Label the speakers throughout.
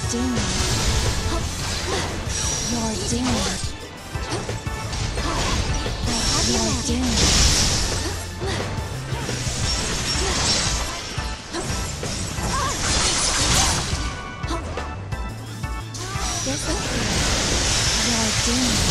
Speaker 1: you're
Speaker 2: demon. Your demon.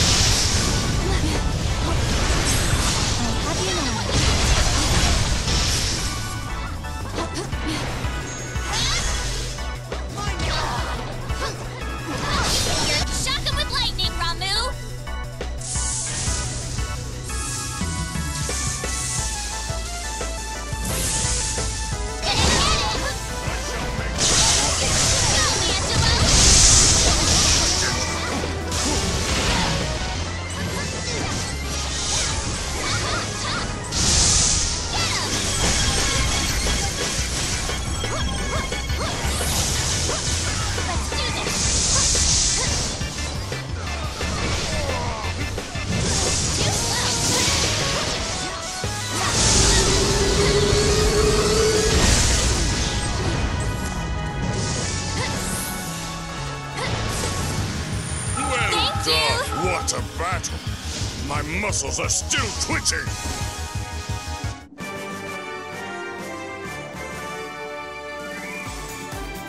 Speaker 3: Well
Speaker 2: Thank
Speaker 3: done!
Speaker 2: you.
Speaker 3: What a battle! My muscles are still twitching!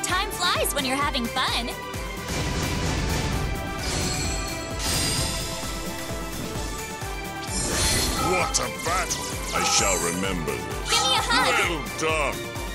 Speaker 2: Time flies when you're having fun.
Speaker 3: What a battle! I shall remember this.
Speaker 2: Give me a hug.
Speaker 3: Well done!